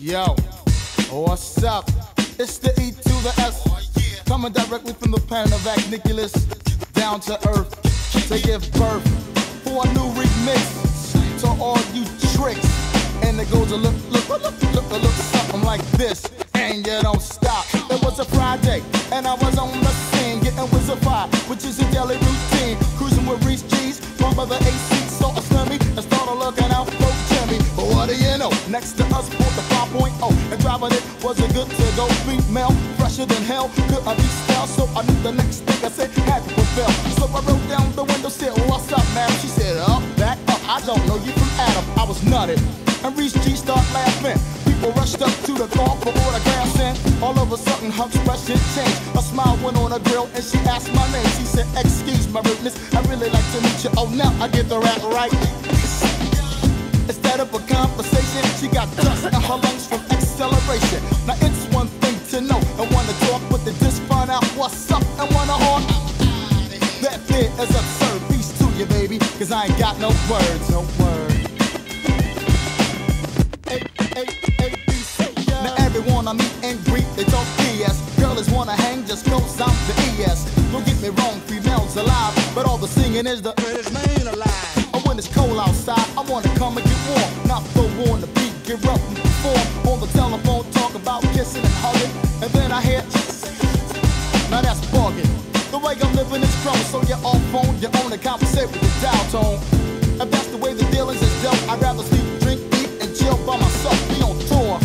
Yo, what's up? It's the E to the S. Coming directly from the planet of Nicholas, down to earth to give birth for a new remix to all you tricks. And it goes a look, look, look, look, look, look, something like this. And you don't stop. It was a Friday, and I was on the scene getting wizzified, which is a daily routine. Cruising with Reese G's, from the AC, Next to us bought the 5.0 and driving it was a good to go. Female, fresher than hell, could I be style? So I knew the next thing I said had to prevail. So I wrote down the window sill. What's up, ma'am? She said, Up, back up. I don't know you from Adam. I was nutted. And Reese G start laughing. People rushed up to the car for autographs and all of a sudden her expression changed. A smile went on her grill and she asked my name. She said, Excuse my rudeness, I really like to meet you. Oh, now I get the rap right. Instead of a conversation, she got dust in her lungs from acceleration. Now it's one thing to know and wanna talk, but to just find out what's up and wanna heart. That fear is absurd. Peace to you, baby, cause I ain't got no words, no words. Now everyone I meet and greet, they talk BS. Girls wanna hang just cause I'm the ES. Don't get me wrong, females alive, but all the singing is the wanna come and get warm. Not for warm, the beat, get up and perform. On the telephone, talk about kissing and hugging. And then I hear, now that's bugging. The way I'm living is strong, so you're off phone, you're only conversate with the dial tone. If that's the way the dealings is dealt, I'd rather sleep, drink, eat, and chill by myself. Be on tour,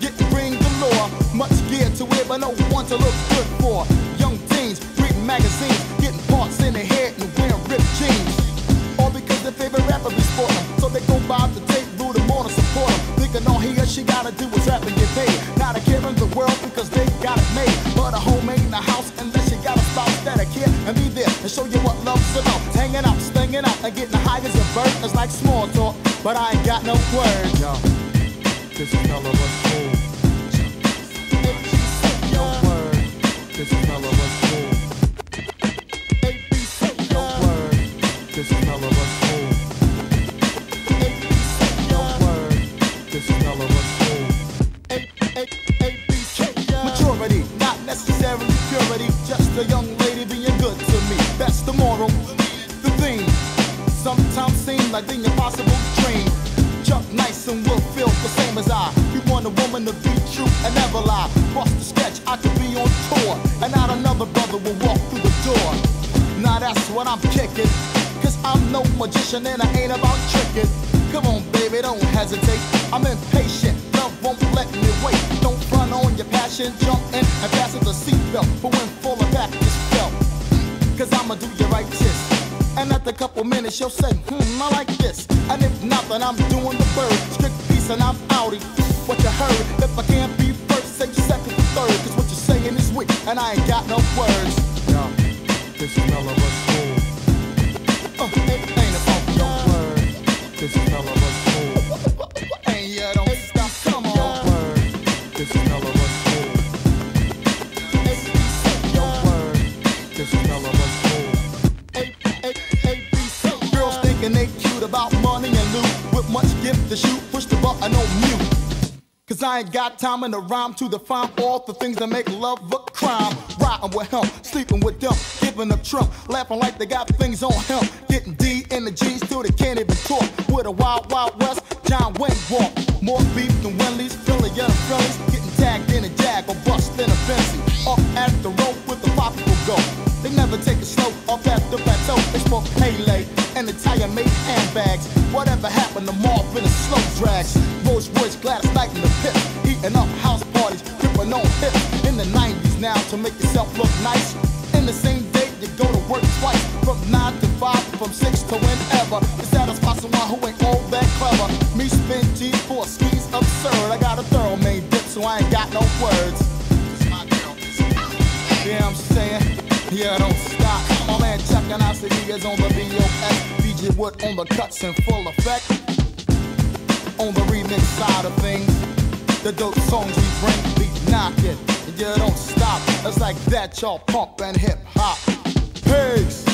get getting green galore. Much gear to wear, but no one to look good for. Young teens reading magazines, getting parts in their head and wearing ripped jeans. All because their favorite rapper be sporting, they go by the tape, root them on and support them. Thinking all he or she gotta do rap and get paid. Not a care in the world because they got it made. But a home ain't a house unless you got a spouse that I care and be there and show you what love's about. Hanging out, stinging out, and getting high as a bird is like small talk, but I ain't got no words. Yo, this is hell of a school. No word, this is hell of a Maturity, not necessarily purity, just a young lady being good to me. That's the moral, the theme. Sometimes seem like the impossible dream. Chuck Nice and will feel the same as I. You want a woman to be true and never lie. Bust the sketch, I could be on tour, and not another brother will walk through the door. Now that's what I'm kicking. Cause I'm no magician and I ain't about tricking. Come on, baby, don't hesitate. I'm impatient, love won't let me wait. Don't run on your passion, jump in and pass it the seatbelt. But when full of back is felt, cause I'ma do you right this. And after a couple minutes, you'll say, hmm, I like this. And if not, then I'm doing the bird. Strict peace and I'm outie. What you heard, if I can't be first, say second or third. Cause what you're saying is weak, and I ain't got no words. Yo, this is hell of a school. Uh, it ain't about your word. This is hell Thinking they cute about money and loot. With much gift to shoot, push the button on mute. Cause I ain't got time in the rhyme to define all the things that make love a crime. Riding with him, sleeping with them, giving up Trump, laughing like they got things on him. Getting D in the G's till they can't even talk. With a wild, wild west, John Wayne walk. More beef than Wendy's, Philly, young Phillies. Getting tagged in a jag or bust in a Benzie. Italian made handbags. Whatever happened to Marvin and slow drags? Rolls Royce, Gladys Knight in the pit. Eating up house parties, gripping on hips. In the 90s now to make yourself look nice. In the same day, you go to work twice. From 9 to 5, from 6 to whenever. To satisfy someone who ain't all that clever. Me spin G for skis absurd. I got a thorough main dip, so I ain't got no words. Yeah, I'm saying, yeah, don't stop. My man checking out the niggas on the BOS. DJ Wood on the cuts in full effect. On the remix side of things, the dope songs we bring, beat knocking. And you don't stop. It's like that, y'all pump and hip hop. Peace.